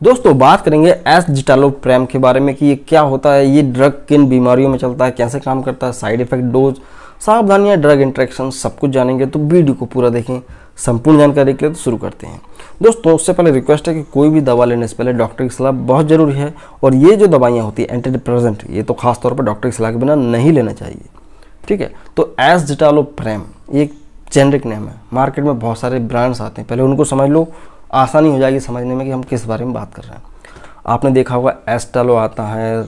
दोस्तों, बात करेंगे एस जिटालोप्रेम के बारे में कि ये क्या होता है, ये ड्रग किन बीमारियों में चलता है, कैसे काम करता है साइड इफ़ेक्ट डोज सावधानियाँ ड्रग इंट्रैक्शन सब कुछ जानेंगे। तो वीडियो को पूरा देखें, संपूर्ण जानकारी के लिए तो शुरू करते हैं। दोस्तों, उससे पहले रिक्वेस्ट है कि कोई भी दवा लेने से पहले डॉक्टर की सलाह बहुत ज़रूरी है और ये जो दवाइयाँ होती है एंटी डिप्रेजेंट ये तो खासतौर पर डॉक्टर की सलाह के बिना नहीं लेना चाहिए। ठीक है? तो एस जिटालोप्रेम ये एक जेनरिक नेम है। मार्केट में बहुत सारे ब्रांड्स आते हैं। पहले उनको समझ लो आसानी हो जाएगी समझने में कि हम किस बारे में बात कर रहे हैं। आपने देखा होगा एस्टालो आता है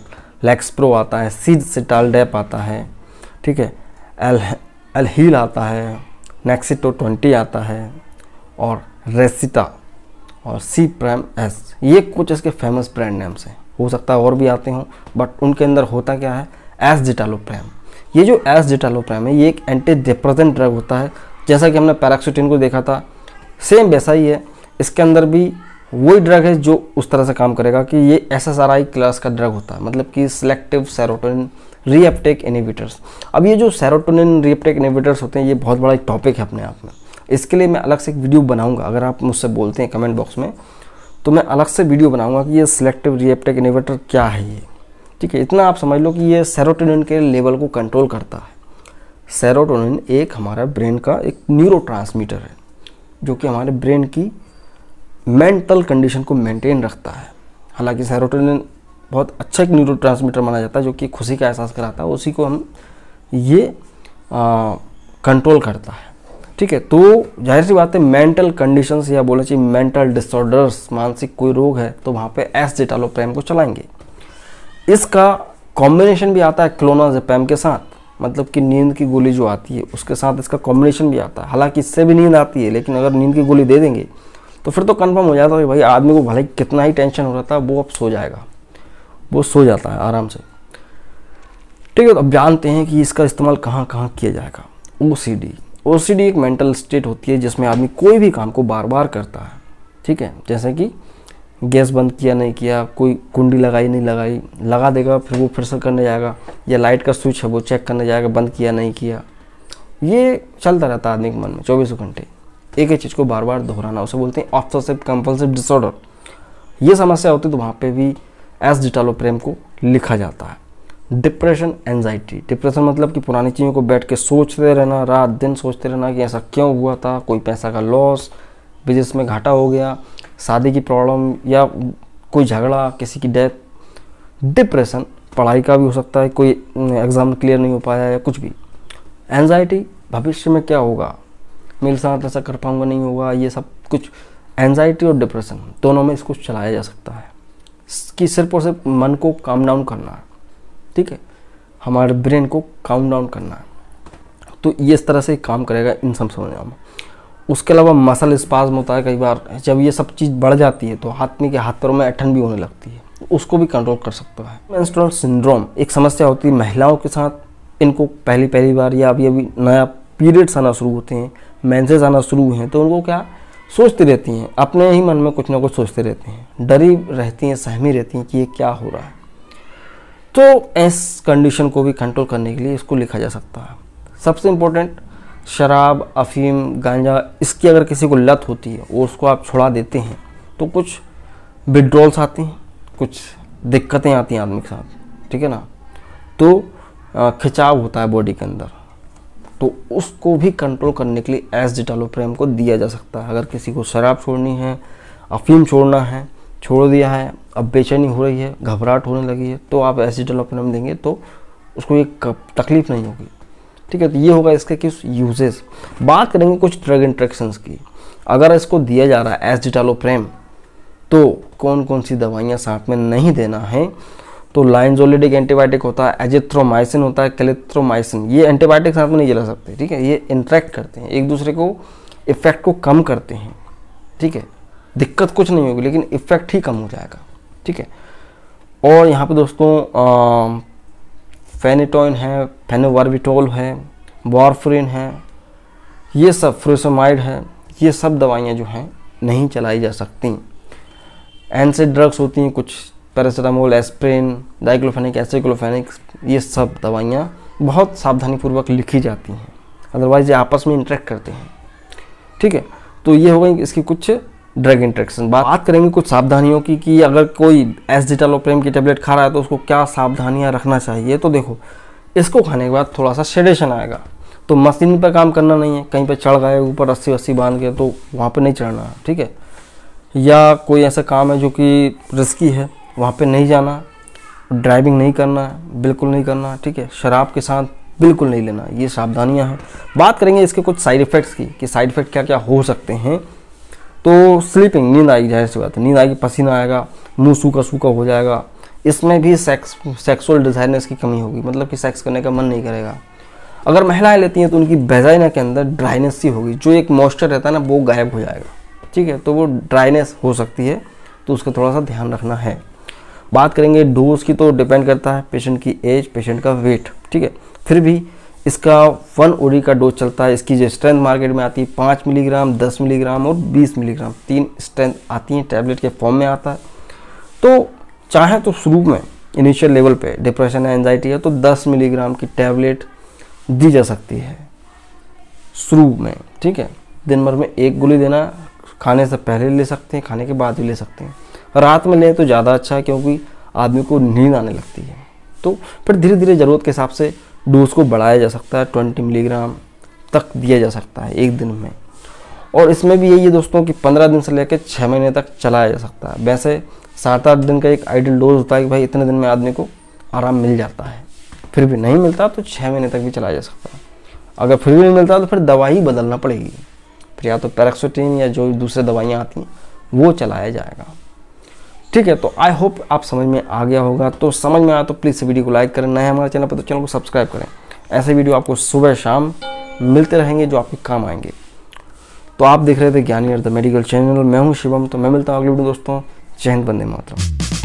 लेक्सप्रो आता है सीड सिटालडेप आता है, ठीक है? एल एलहील आता है नेक्सिटो ट्वेंटी आता है, और रेसिटा और सी प्राइम एस ये कुछ इसके फ़ेमस ब्रांड नेम्स हैं। हो सकता है और भी आते हों बट उनके अंदर होता क्या है? एस जिटालोप्रेम ये जो एस जिटालोप्रेम है, ये एक एंटी डिप्रेजेंट ड्रग होता है। जैसा कि हमने पैराक्सिटिन को देखा था सेम वैसा ही है। इसके अंदर भी वही ड्रग है जो उस तरह से काम करेगा कि ये S S R I class का ड्रग होता है। मतलब कि सिलेक्टिव सेरोटोनिन रीअपटेक इनिविटर्स अब ये जो सेरोटोनिन रीअपटेक इनिविटर्स होते हैं, ये बहुत बड़ा एक टॉपिक है अपने आप में। इसके लिए मैं अलग से एक वीडियो बनाऊँगा। अगर आप मुझसे बोलते हैं कमेंट बॉक्स में तो मैं अलग से वीडियो बनाऊँगा कि ये सिलेक्टिव रीएप्टेक इनिवेटर क्या है ये। ठीक है, इतना आप समझ लो कि ये सेरोटोनिन के लेवल को कंट्रोल करता है। सेरोटोनिन एक हमारा ब्रेन का एक न्यूरो है, जो कि हमारे ब्रेन की मेंटल कंडीशन को मेंटेन रखता है। हालाँकि सेरोटोनिन बहुत अच्छा एक न्यूरो माना जाता है, जो कि खुशी का एहसास कराता है, उसी को हम ये कंट्रोल करता है। ठीक है तो ज़ाहिर सी बात है मेंटल कंडीशंस या बोले चाहिए मेंटल डिसऑर्डर्स मानसिक कोई रोग है तो वहाँ पे एस जेटालोप्रेम को चलाएँगे। इसका कॉम्बिनेशन भी आता है क्लोनाजेपैम के साथ मतलब कि नींद की गोली जो आती है, उसके साथ इसका कॉम्बिनेशन भी आता है। हालाँकि इससे भी नींद आती है, लेकिन अगर नींद की गोली दे देंगे तो फिर तो कन्फर्म हो जाता है भाई आदमी को भले कितना ही टेंशन हो रहा था, वो अब सो जाएगा। वो सो जाता है आराम से। ठीक है तो अब जानते हैं कि इसका इस्तेमाल कहाँ कहाँ किया जाएगा। ओ सी एक मेंटल स्टेट होती है जिसमें आदमी कोई भी काम को बार बार करता है। ठीक है, जैसे कि गैस बंद किया, नहीं किया, कोई कुंडी लगाई, नहीं लगाई, लगा देगा, फिर वो फिर से करने जाएगा, या लाइट का स्विच है, वो चेक करने जाएगा, बंद किया, नहीं किया। ये चलता रहता आदमी के मन में, चौबीसों घंटे। एक ही चीज़ को बार बार दोहराना, उसे बोलते हैं ऑब्सेसिव कंपल्सिव डिसऑर्डर ये समस्या होती है तो वहाँ पे भी एस डिटालोप्रेम को लिखा जाता है। डिप्रेशन एनजाइटी डिप्रेशन मतलब कि पुरानी चीज़ों को बैठ के सोचते रहना, रात दिन सोचते रहना कि ऐसा क्यों हुआ था, कोई पैसा का लॉस बिज़नेस में घाटा हो गया, शादी की प्रॉब्लम या कोई झगड़ा, किसी की डेथ डिप्रेशन पढ़ाई का भी हो सकता है, कोई एग्ज़ाम क्लियर नहीं हो पाया या कुछ भी। एनजाइटी भविष्य में क्या होगा? मेरे साथ ऐसा कर पाऊँगा, नहीं होगा, ये सब कुछ एनजाइटी और डिप्रेशन दोनों में इसको चलाया जा सकता है। कि सिर्फ़ और सिर्फ़ मन को काम डाउन करना है, ठीक है? हमारे ब्रेन को काम डाउन करना है। तो ये इस तरह से काम करेगा इन सब समस्याओं में। उसके अलावा मसल स्पाज्म होता है कई बार, जब ये सब चीज़ बढ़ जाती है तो हाथ में के हाथ पैरों में अठन भी होने लगती है। उसको भी कंट्रोल कर सकता है। मेंस्ट्रुअल सिंड्रोम एक समस्या होती है महिलाओं के साथ। इनको पहली पहली बार या अभी अभी नया पीरियड्स आना शुरू होते हैं। मैंसेज आना शुरू हुए हैं तो उनको क्या सोचती रहती हैं, अपने ही मन में कुछ ना कुछ सोचते रहते हैं। डरी रहती हैं, सहमी रहती हैं कि ये क्या हो रहा है। तो इस कंडीशन को भी कंट्रोल करने के लिए इसको लिखा जा सकता है। सबसे इम्पोर्टेंट शराब, अफीम, गांजा, इसकी अगर किसी को लत होती है और उसको आप छुड़ा देते हैं तो कुछ विड्रॉल्स आते हैं, कुछ दिक्कतें आती हैं आदमी के साथ, ठीक है ना? तो खिंचाव होता है बॉडी के अंदर। तो उसको भी कंट्रोल करने के लिए एस डिटालोप्रेम को दिया जा सकता है। अगर किसी को शराब छोड़नी है, अफीम छोड़ना है, छोड़ दिया है, अब बेचैनी हो रही है, घबराहट होने लगी है तो आप एस डिटालोप्रेम देंगे तो उसको एक तकलीफ़ नहीं होगी। ठीक है तो ये होगा इसके किस यूजेस बात करेंगे कुछ ड्रग इंट्रैक्शंस की। अगर इसको दिया जा रहा है एस डिटालोप्रेम तो कौन कौन सी दवाइयाँ साथ में नहीं देना है? तो लाइनजोलिडिक एंटीबायोटिक होता है, एजिथ्रोमाइसिन होता है, कैलिथ्रोमाइसिन। ये एंटीबायोटिक साथ में नहीं जला सकते, ठीक है? ये इंट्रैक्ट करते हैं, एक दूसरे को इफ़ेक्ट को कम करते हैं, ठीक है? दिक्कत कुछ नहीं होगी, लेकिन इफ़ेक्ट ही कम हो जाएगा, ठीक है? और यहाँ पे दोस्तों फेनिटोइन है, फेनोवार्बिटोल है वॉरफ्रिन है, ये सब फ्रोसोमाइड है, ये सब दवाइयाँ जो हैं, नहीं चलाई जा सकती। एनसेड ड्रग्स होती हैं कुछ पैरासीटामोल, एस्प्रिन, डाइक्लोफेनिक, एसिक्लोफेनिक, ये सब दवाइयाँ बहुत सावधानी पूर्वक लिखी जाती हैं। अदरवाइज़ ये आपस में इंटरेक्ट करते हैं। ठीक है? तो ये हो गई इसकी कुछ ड्रग इंट्रेक्शन बात करेंगे कुछ सावधानियों की कि अगर कोई एस डिटालोप्रेम की टेबलेट खा रहा है तो उसको क्या सावधानियाँ रखना चाहिए? तो देखो, इसको खाने के बाद थोड़ा सा शेडेशन आएगा। तो मशीन पर काम करना नहीं है। कहीं पर चढ़ गए, ऊपर रस्सी वस्सी बाँध के तो वहाँ पर नहीं चढ़ना। ठीक है? या कोई ऐसा काम है जो कि रिस्की है? वहाँ पे नहीं जाना ड्राइविंग नहीं करना, बिल्कुल नहीं करना, ठीक है? शराब के साथ बिल्कुल नहीं लेना, ये सावधानियाँ हैं। बात करेंगे इसके कुछ साइड इफ़ेक्ट्स की, कि साइड इफ़ेक्ट क्या क्या हो सकते हैं। तो स्लीपिंग नींद आएगी ज़ाहिर सी बात है नींद आएगी, पसीना आएगा, मुँह सूखा सूखा हो जाएगा। इसमें भी सेक्स सेक्सुअल डिज़ायरनेस की कमी होगी मतलब कि सेक्स करने का मन नहीं करेगा। अगर महिलाएँ लेती हैं तो उनकी बेजाइना के अंदर ड्राइनेस सी होगी, जो एक मॉइस्चर रहता है ना, वो गायब हो जाएगा, ठीक है? तो वो ड्राइनेस हो सकती है तो उसका थोड़ा सा ध्यान रखना है। बात करेंगे डोज की तो डिपेंड करता है पेशेंट की एज पेशेंट का वेट ठीक है? फिर भी इसका वन ओडी का डोज चलता है, इसकी जो स्ट्रेंथ मार्केट में आती है, पाँच मिलीग्राम दस मिलीग्राम और बीस मिलीग्राम तीन स्ट्रेंथ आती हैं टैबलेट के फॉर्म में आता है। तो चाहे तो शुरू में इनिशियल लेवल पे डिप्रेशन है एनजाइटी है तो 10 मिलीग्राम की टैबलेट दी जा सकती है। शुरू में, ठीक है? दिन भर में एक गोली देना, खाने से पहले ले सकते हैं, खाने के बाद भी ले सकते हैं। रात में लें तो ज़्यादा अच्छा है क्योंकि आदमी को नींद आने लगती है। तो फिर धीरे धीरे ज़रूरत के हिसाब से डोज को बढ़ाया जा सकता है ट्वेंटी मिलीग्राम तक दिया जा सकता है एक दिन में। और इसमें भी यही है दोस्तों कि पंद्रह दिन से लेकर छः महीने तक चलाया जा सकता है। वैसे सात आठ दिन का एक आइडियल डोज होता है कि भाई इतने दिन में आदमी को आराम मिल जाता है। फिर भी नहीं मिलता तो छः महीने तक भी चलाया जा सकता है। अगर फिर भी नहीं मिलता तो फिर दवा ही बदलना पड़ेगी। फिर या तो पैराक्सोटीन या जो दूसरे दवाइयाँ आती हैं, वो चलाया जाएगा। ठीक है तो आई होप आप समझ में आ गया होगा। तो समझ में आया तो प्लीज़ वीडियो को लाइक करें नए हमारे चैनल पर तो चैनल को सब्सक्राइब करें। ऐसे वीडियो आपको सुबह शाम मिलते रहेंगे जो आपके काम आएँगे। तो आप देख रहे थे ज्ञानी अर्थ मेडिकल चैनल मैं हूँ शिवम तो मैं मिलता हूँ अगले वीडियो दोस्तों। जय हिंद बंदे मातरम।